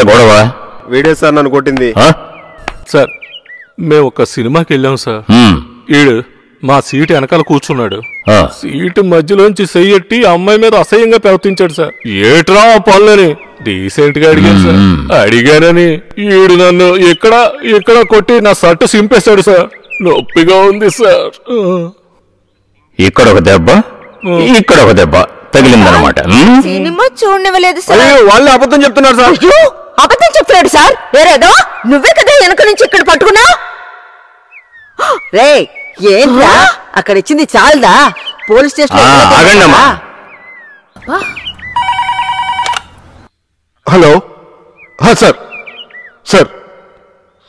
కదా గొడవ? వీడే సార్ నన్ను కొట్టింది? సార్ మేము ఒక సినిమాకి వెళ్ళాం సార్. ఈడు మా సీటు వెనకాల కూర్చున్నాడు. ఆ. సీటు మధ్యలోంచి చెయ్యట్టి అమ్మాయి మీద అసహ్యంగా ప్రవర్తించాడు సార్. ఏట్రా పనులని? డీసెంట్గా అడిగాను సార్. అడిగానని ఈడు నన్ను ఇక్కడ ఇక్కడ కొట్టి నా షర్ట్ సింపేశాడు సార్. నొప్పిగా ఉంది సార్. ఇక్కడ ఒక దెబ్బ ఇక్కడ ఒక దెబ్బ తగిలిందనమాట? Cinema చూడనివ్వలేదు sir. అయ్యో వాళ్ళే అబద్ధం చెప్తున్నారు సార్. అబద్ధం చెప్తున్నాడు సార్? వేరేదో నువ్వే కదా వెనక నుంచి ఇక్కడ పట్టుకున్నా రే ఏంట్రా? అక్కడ ఇచ్చింది చాలదా? Police station. హలో? హా, సార్. సార్.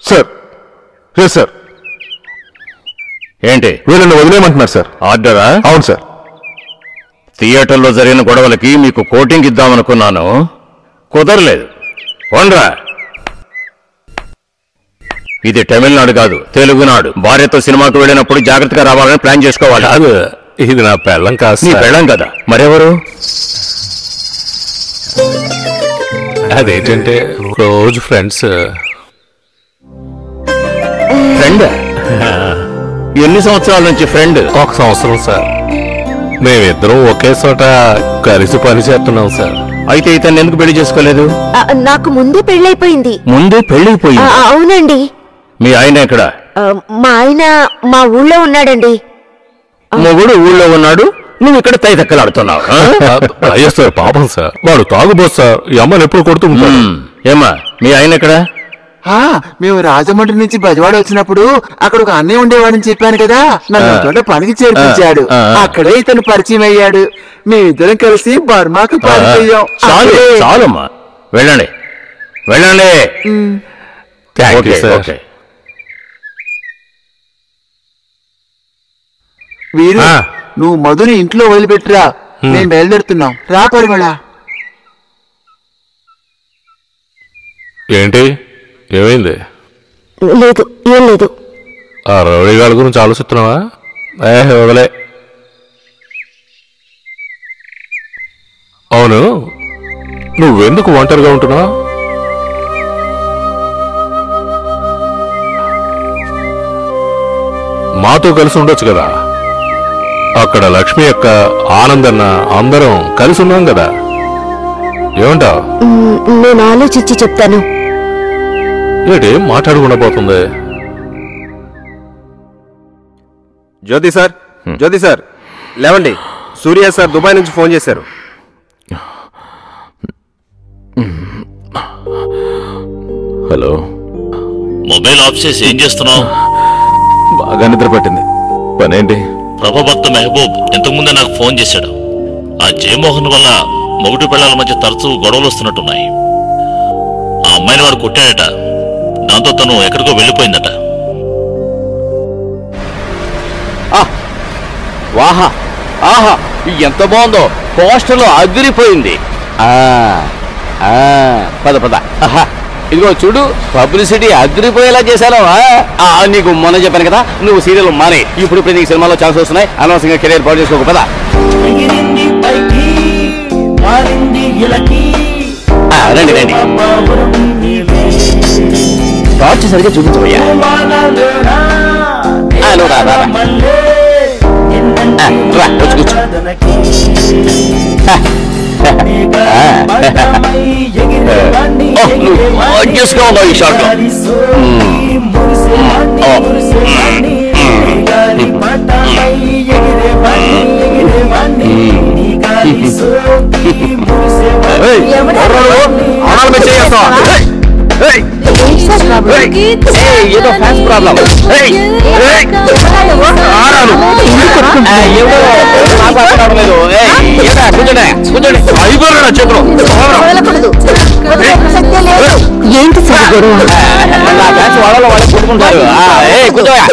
సార్. ఏ సార్? ఏంటి? వీళ్ళని వదిలేయమంటున్నారు సార్. ఆర్డరా? అవును సార్. థియేటర్లో జరిగిన గొడవలకి మీకు కోటింగ్ ఇద్దామనుకున్నాను. కుదరలేదు. పోండ్రా ఇది తమిళనాడు కాదు తెలుగునాడు. భార్యతో సినిమాకు వెళ్ళినప్పుడు జాగ్రత్తగా రావాలని ప్లాన్ చేసుకోవాలి. కాదు ఇది నా పెళ్ళం కాదు నీ. పెళ్ళం కదా. మరెవరు? అదేంటంటే రోజు ఫ్రెండ్స్. ఫ్రెండ్? ఎన్ని సంవత్సరాల నుంచి ఫ్రెండ్? ఒక సంవత్సరం సార్. మేమిద్దరం ఒకే చోట కలిసి పని చేస్తున్నాం సార్. అయితే ఇతన్ని ఎందుకు పెళ్ళి చేసుకోలేదు? నాకు ముందే పెళ్ళైపోయింది. ముందే పెళ్ళిపోయింది? అవునండి. మీ ఆయన ఎక్కడ? మా ఆయన మా ఊళ్ళో ఉన్నాడండి. మొగుడు ఊళ్ళో ఉన్నాడు. నువ్వు ఇక్కడ తై తక్కలాడుతున్నావు ఆ? అయ్యో సార్ పాపం సార్. వాడు తాగుబోతు సార్. ఈ అమ్మని ఎప్పుడు కొడుతూ ఉంటాడు. ఏమ్మా మీ ఆయన ఎక్కడ? మేము రాజమండ్రి నుంచి బజవాడ వచ్చినప్పుడు అక్కడ ఒక అన్నయ్య ఉండేవాడని చెప్పాను కదా. నన్ను చోట పనికి చేర్పించాడు. అక్కడే ఇతను పరిచయం అయ్యాడు. మేమిద్దరం కలిసి బర్మాకు పారిపోయాం. చాలు. చాలమ్మా. వెళ్ళండి. వెళ్ళండి. వీరు ఆ. నువ్వు మధుని ఇంట్లో వదిలిపెట్టురా. మేము. బయలుదేరుతున్నాం. రా పరిమళ ఏంటి? ఏమైంది? లేదు ఏం లేదు. ఆ రౌడీ గారి గురించి ఆలోచిస్తున్నావా? ఏ వదలే. అవును నువ్వెందుకు ఒంటరిగా ఉంటున్నావు? మాతో కలిసి ఉండొచ్చు కదా? అక్కడ లక్ష్మి యొక్క ఆనందన్న అందరం కలిసి ఉన్నాం కదా? ఏమంటావు? నేను ఆలోచించి చెప్తాను. ఏంటి మాట్లాడకుండా పోతుంది. జ్యోతి సార్ జ్యోతి సార్ లేవండి. సూర్య సార్ దుబాయ్ నుంచి ఫోన్ చేశారు. హలో. మొబైల్ ఆఫ్ చేసి ఏం చేస్తున్నావు? బాగా నిద్ర పట్టింది. పనేంటి? ప్రభభక్త మెహబూబ్ ఇంతకుముందే నాకు ఫోన్ చేశాడు. ఆ జయమోహన్ వల్ల మొగుటి పిల్లల మధ్య తరచూ గొడవలు వస్తున్నట్టున్నాయి. ఆ అమ్మాయిని వాడు కొట్టాడట. దాంతో తను ఎక్కడికో వెళ్ళిపోయిందట. వాహా ఆహా ఎంత బాగుందో. పోస్టర్లో అదిరిపోయింది. ఆ, ఆ, పద పద. ఆహా, ఇదిగో చూడు పబ్లిసిటీ అదిరిపోయేలా చేశాను. ఆ? ఆ, నీకు మొన్న చెప్పాను కదా నువ్వు సీరియల్ మానే. ఇప్పుడు ఇప్పుడు నీకు సినిమాలో ఛాన్స్ వస్తున్నాయి. అనవసరంగా కెరీర్ పాడు చేసుకోక పద. ఎగిరేవాణ్ణి, gorgeous-గా ఉన్నావు ఈ నువ్వు? ఆడాల మీద ఏదో ఫ్యాన్స్ ప్రాబ్లం. ఏంటి సార్ గొడవ నా ఫ్యాన్స్ వాళ్ళలో వాళ్ళు కొట్టుకుంటారు కూర్చోయా